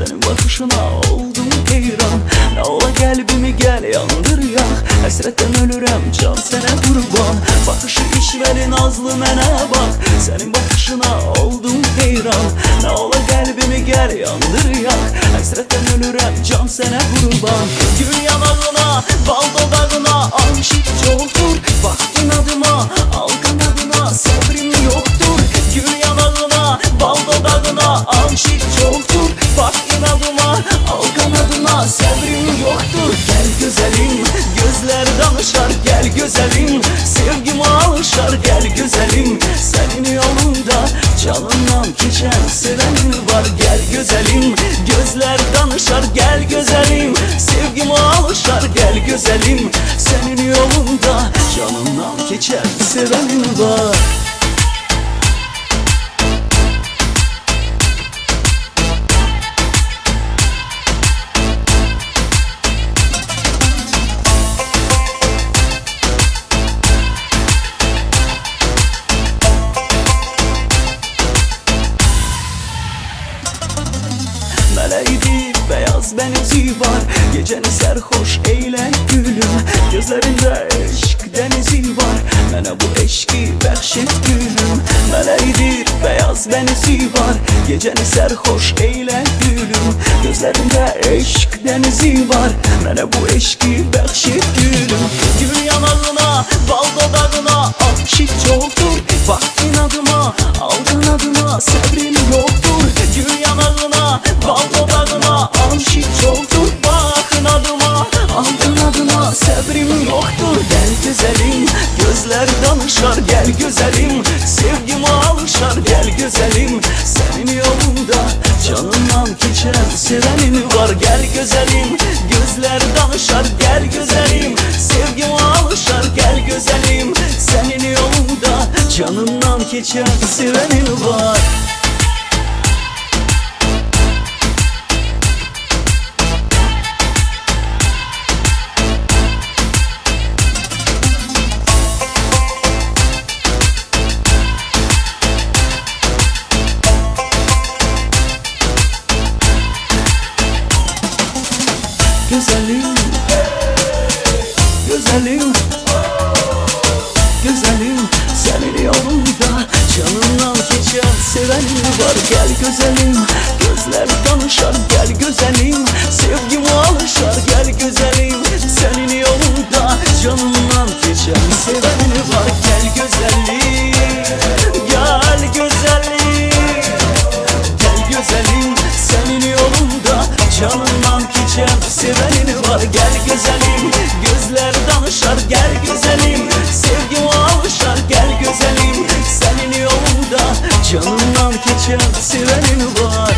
Sənin baxışına oldum heyran Nalla qəlbimi gəl yandır yax Həsrətdən ölürəm can sənə qurban Baxışı işvəri nazlı mənə bax Sənin baxışına oldum heyran Nalla qəlbimi gəl yandır yax Həsrətdən ölürəm can sənə qurban Gül yanağına, bal dodağına Ay şit çoltur, bax adıma Geçen sevenin var Gel güzelim, gözler danışar Gel güzelim, sevgim alışar Gel güzelim, senin yolunda Canından geçen sevenin var beyaz bənizi var Gecəni sərxoş eyle gülüm. Gözlərində eşq dənizi var Mənə bu eşqi bəxş et gülüm. Mələkdir, beyaz bənizi var Gecəni sərxoş eyle gülüm. Gözlərində eşq dənizi var Mənə bu eşqi bəxş et gülüm. Gül yanağına, bal dodağına Aşıq çoktur, bak inadıma Al kanadına, səbrim kabrim yoxdur Gəl gözəlim, gözlər danışar Gəl gözəlim, sevgim alışar Gəl gözəlim, sənin yolunda Canından keçən sevənin var. Gəl gözəlim, gözlər danışar Gəl gözəlim, sevgim alışar Gəl gözəlim, sənin yolunda Canından keçən sevənin var. Güzelim. Güzelim. Güzelim. Senin yolunda Canından geçen sevenim var. Gel güzelim. Gözler danışar. Gel güzelim. Sevgim alışar. Gel güzelim. Senin yolunda Canından geçen sevenim var. Gel güzelim. avuşar gel güzelim. Sevgim avuşar gel güzelim. Senin yolunda canlar geçer sevenin var.